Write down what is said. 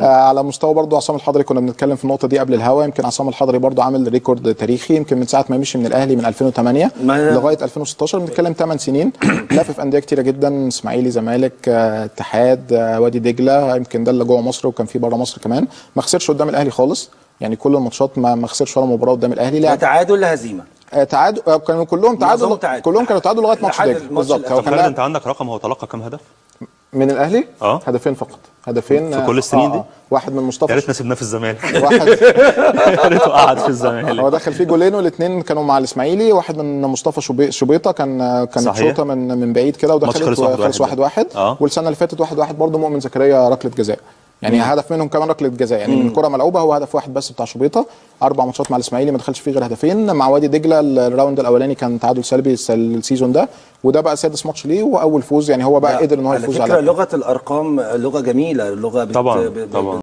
آه على مستوى برضو عصام الحضري كنا بنتكلم في النقطة دي قبل الهوا. يمكن عصام الحضري برضو عامل ريكورد تاريخي يمكن من ساعة ما مشي من الأهلي من 2008 ما- لغاية 2016 بنتكلم 8 سنين. لف في أندية كتيرة جدا إسماعيلي زمالك آه، اتحاد آه، وادي دجلة يمكن ده اللي جوه مصر وكان في بره مصر كمان. ما خسرش قدام الأهلي خالص. يعني كل الماتشات ما ما خسرش ولا مباراة قدام الأهلي. لعب تعادل لهزيمه آه، تعادل آه، كانوا كلهم تعادل. كلهم كانوا تعادل لغاية ماتش دجلة. بالظبط. هو كان أنت عندك رقم هو تلقى كام هدف؟ من الأهلي آه. هدفين فقط هدفين في كل آه، السنين آه، دي؟ آه. واحد من يا مصطفى ريتنا سيبناه في الزمالك واحد يا ريته قعد في هو الزمالك دخل فيه جولين والاثنين كانوا مع الإسماعيلي واحد من مصطفى شبي- شبيطه كان كان. شوطة من من بعيد كده ودخلت خلص واحد وخلص واحد. واحد واحد آه. والسنة اللي فاتت واحد واحد برضه مؤمن زكريا ركلة جزاء يعني هدف منهم كمان ركلة جزاء. يعني من كرة ملعوبة هو هدف واحد بس بتاع شبيطة. أربع ماتشات مع الإسماعيلي ما دخلش فيه غير هدفين. مع وادي دجلة ال round الأولاني كان تعادل سلبي الس- ال season ده. وده بقى سادس ماتش ليه وأول فوز. يعني هو بقى قدر إن هو على يفوز فكرة على لغة الأرقام لغة جميلة لغة بت... طبعاً، طبعاً.